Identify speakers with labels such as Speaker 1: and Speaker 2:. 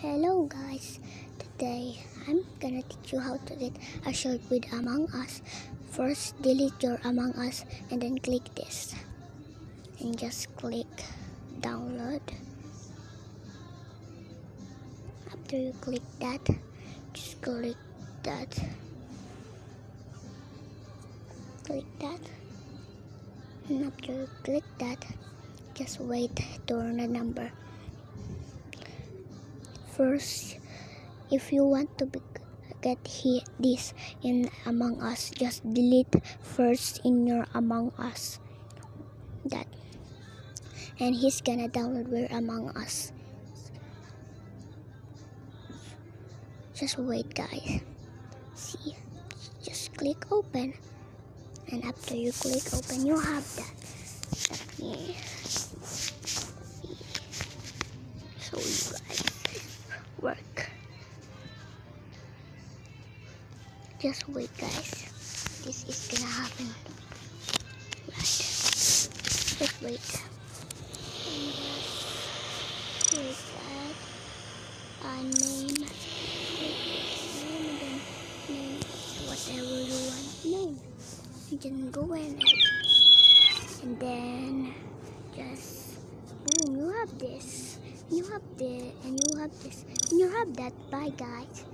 Speaker 1: Hello guys, today I'm gonna teach you how to get a shirt with Among Us. First delete your Among Us and then click this. And just click download. After you click that, just click that. Click that. And after you click that, just wait to run a number first. If you want to be, get he, this in among us just delete first in your among us. That. And he's gonna download we're among us. Just wait guys. See just click open. And after you click open you have that, yeah. Just wait guys. This is gonna happen. Right. Just wait. And that. Uh, name. Name whatever you want name. You can go in. And then just boom, you have this you have this and you have this and you have that bye guys